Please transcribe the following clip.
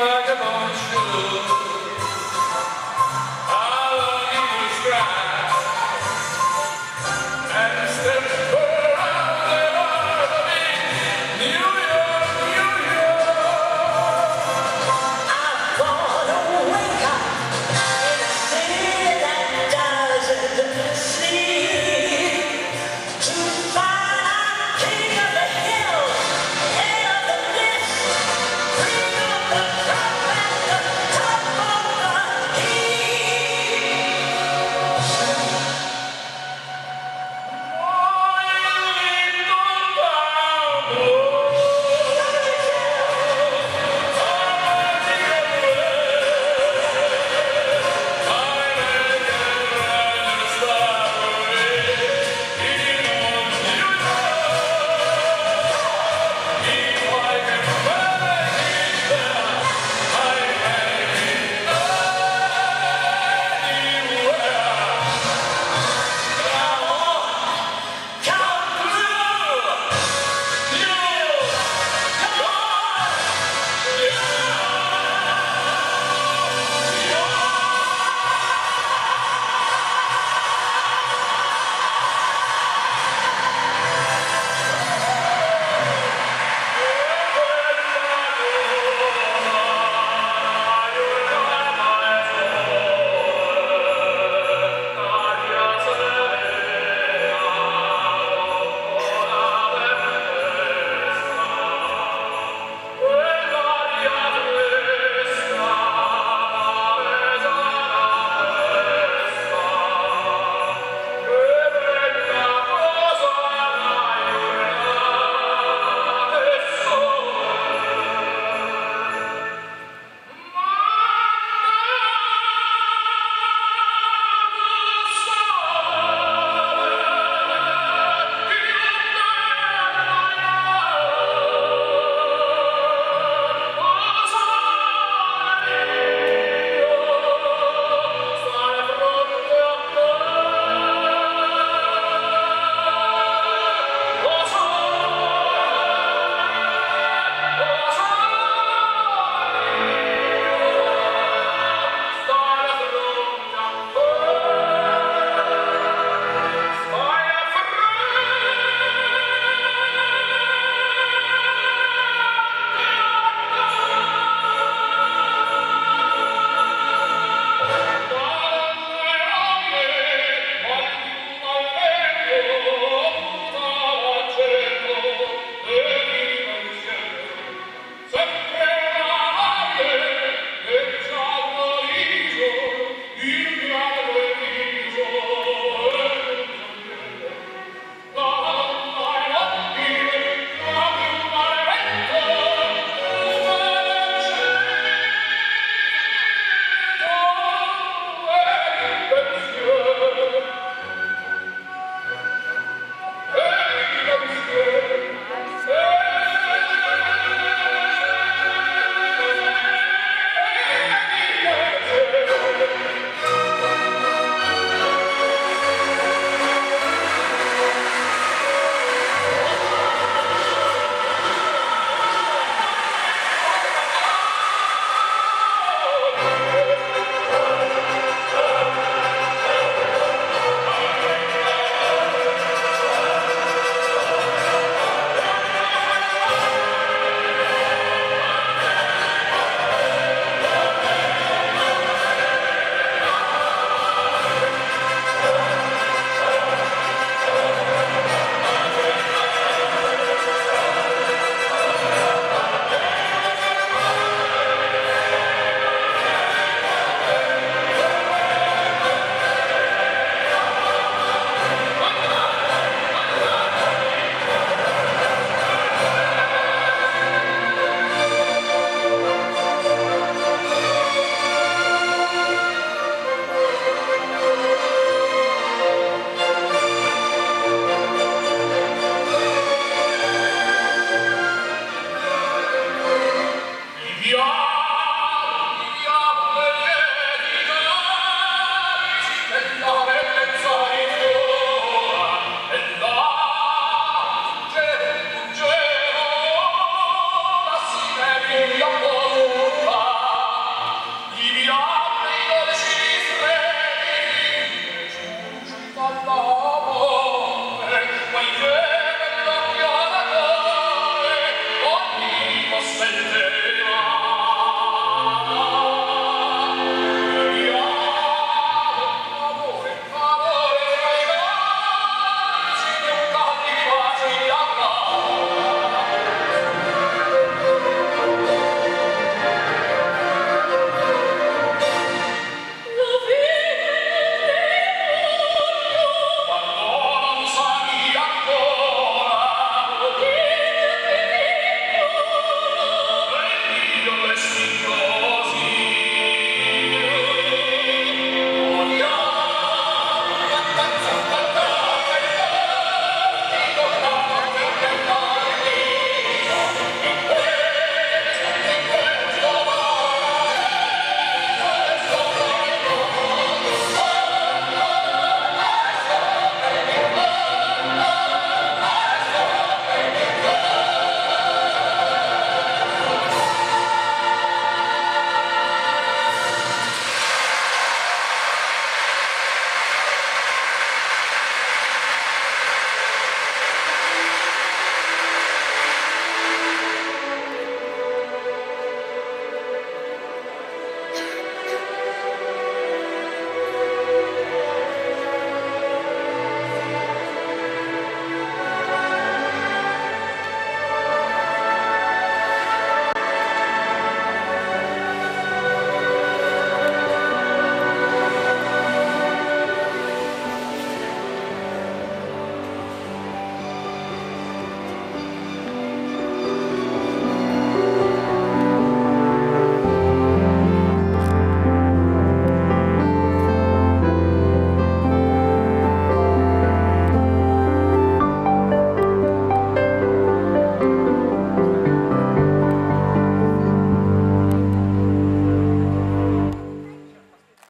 vagabond.